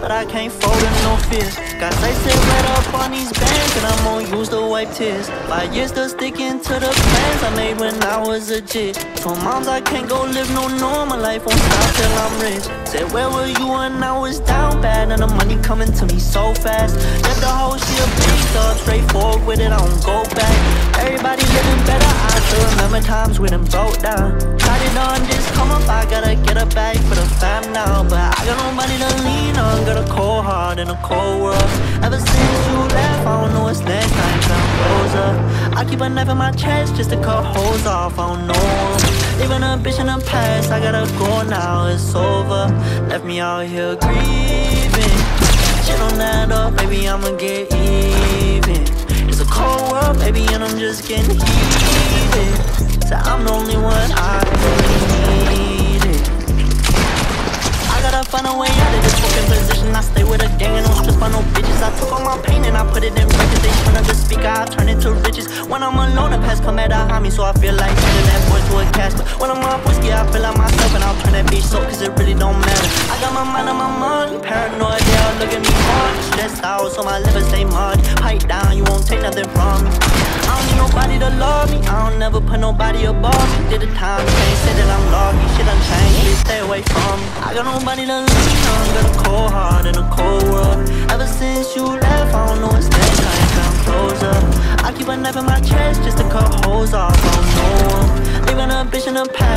but I can't fold in no fear. Got set right up on these bands, and I'm gonna use to wipe tears. Five years still sticking to the plans I made when I was a kid. Told moms I can't go live no normal life, won't stop till I'm rich. Said, where were you when I was down bad, and the money coming to me so fast. Left the whole shit a big dog, straightforward with it, I don't go back. Everybody living better, I still remember times we done broke down. Tried it on this come up, I gotta get a bag for the fam now. But got nobody to lean on, got a cold heart in a cold world. Ever since you left, I don't know what's next, I ain't tryna close up. I keep a knife in my chest just to cut holes off, I don't know. Leaving a bitch in the past, I gotta go now, it's over. Left me out here grieving. Shit on that up, baby, I'ma get even. It's a cold world, baby, and I'm just getting heated. So I'm the only one I Gotta find a way out of this fucking position. I stay with a gang and don't stress by no bitches. I took all my pain and I put it in records. They turn up the speaker, I turn it to riches. When I'm alone, the past come at behind me, so I feel like turning that boy to a casket. When I'm off whiskey, I feel like myself and I'll turn that bitch so cause it really don't matter. I got my mind on my money, paranoid, they all look at me hard. Stressed out, so my liver stay mud. Pipe down, you won't take nothing from me. I don't need nobody to love me. I don't never put nobody above me. Did the time, got nobody to lean on. Got a cold heart in a cold world. Ever since you left, I don't know what's next. I ain't come closer. I keep a knife in my chest just to cut holes off. I don't know. Leaving a bitch in the past.